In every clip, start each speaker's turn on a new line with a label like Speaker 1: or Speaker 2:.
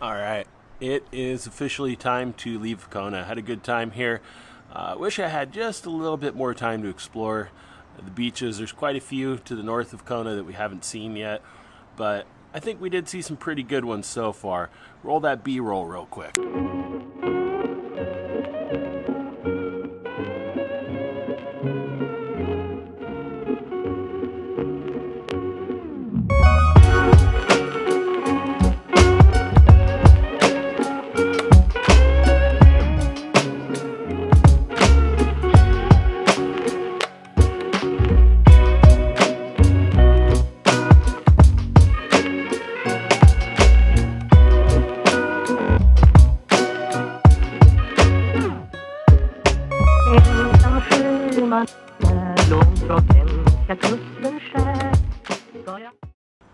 Speaker 1: All right, it is officially time to leave Kona. Had a good time here. Uh, wish I had just a little bit more time to explore the beaches. There's quite a few to the north of Kona that we haven't seen yet, but I think we did see some pretty good ones so far. Roll that B-roll real quick.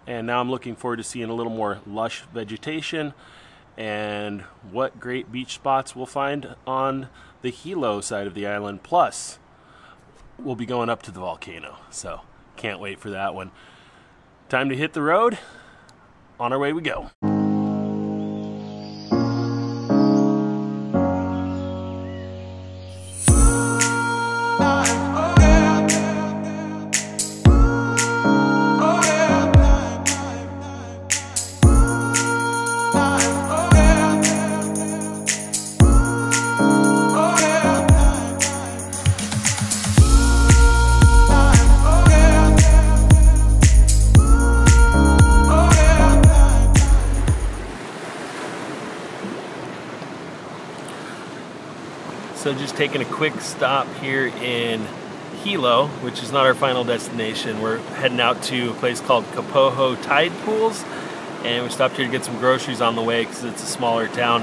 Speaker 1: And now I'm looking forward to seeing a little more lush vegetation and what great beach spots we'll find on the Hilo side of the island. Plus, we'll be going up to the volcano. So, can't wait for that one. Time to hit the road. On our way we go. So just taking a quick stop here in Hilo, which is not our final destination. We're heading out to a place called Kapoho Tide Pools, and we stopped here to get some groceries on the way because it's a smaller town,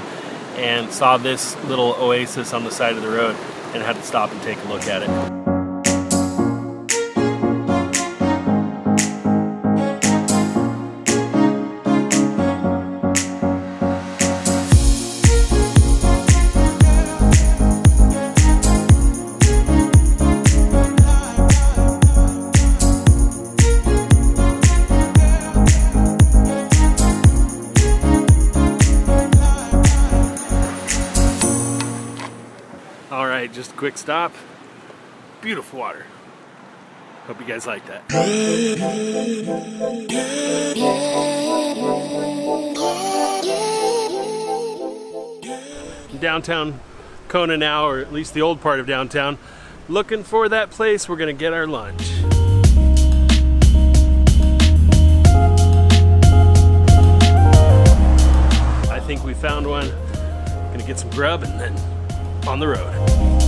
Speaker 1: and saw this little oasis on the side of the road, and had to stop and take a look at it. Right, just a quick stop. Beautiful water. Hope you guys like that. Downtown Kona now, or at least the old part of downtown. Looking for that place we're gonna get our lunch. I think we found one. Gonna get some grub and then on the road.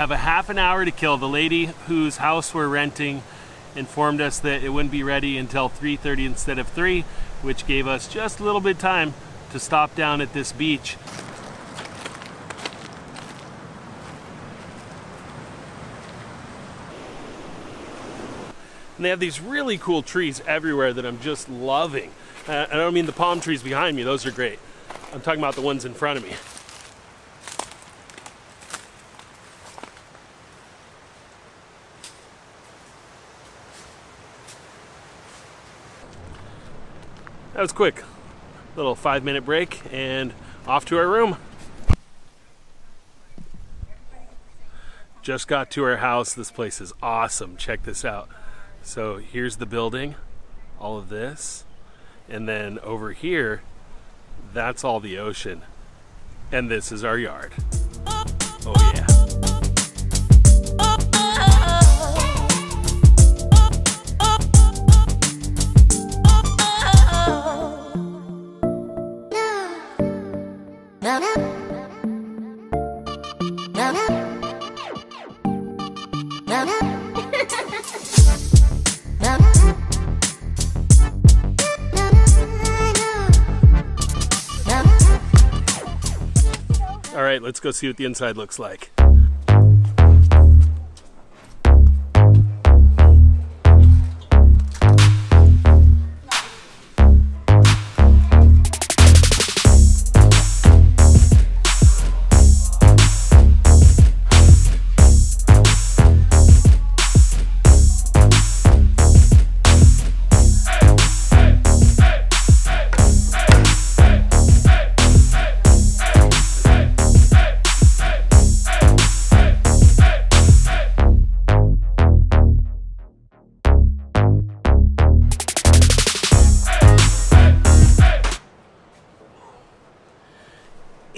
Speaker 1: Have a half an hour to kill. The lady whose house we're renting informed us that it wouldn't be ready until 3:30 instead of 3, which gave us just a little bit of time to stop down at this beach. And they have these really cool trees everywhere that I'm just loving. Uh, I don't mean the palm trees behind me, those are great. I'm talking about the ones in front of me. That was quick. Little five minute break and off to our room. Just got to our house. This place is awesome. Check this out. So here's the building, all of this. And then over here, that's all the ocean. And this is our yard. Oh, yeah. All right, let's go see what the inside looks like.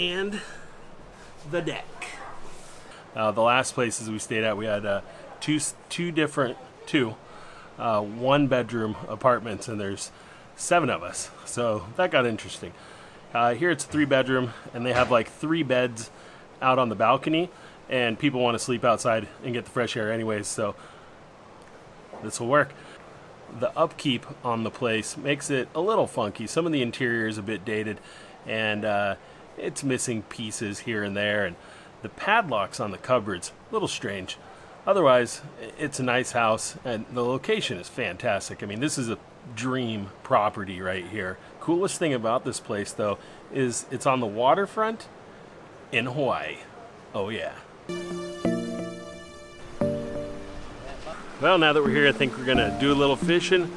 Speaker 1: And the deck. Uh, the last places we stayed at, we had uh, two two different two uh, one bedroom apartments, and there's seven of us, so that got interesting. Uh, here it's a three bedroom, and they have like three beds out on the balcony, and people want to sleep outside and get the fresh air anyways, so this will work. The upkeep on the place makes it a little funky. Some of the interior is a bit dated, and uh, it's missing pieces here and there, and the padlocks on the cupboards, a little strange. Otherwise, it's a nice house, and the location is fantastic. I mean, this is a dream property right here. Coolest thing about this place, though, is it's on the waterfront in Hawaii. Oh, yeah. Well, now that we're here, I think we're gonna do a little fishing,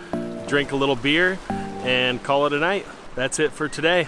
Speaker 1: drink a little beer, and call it a night. That's it for today.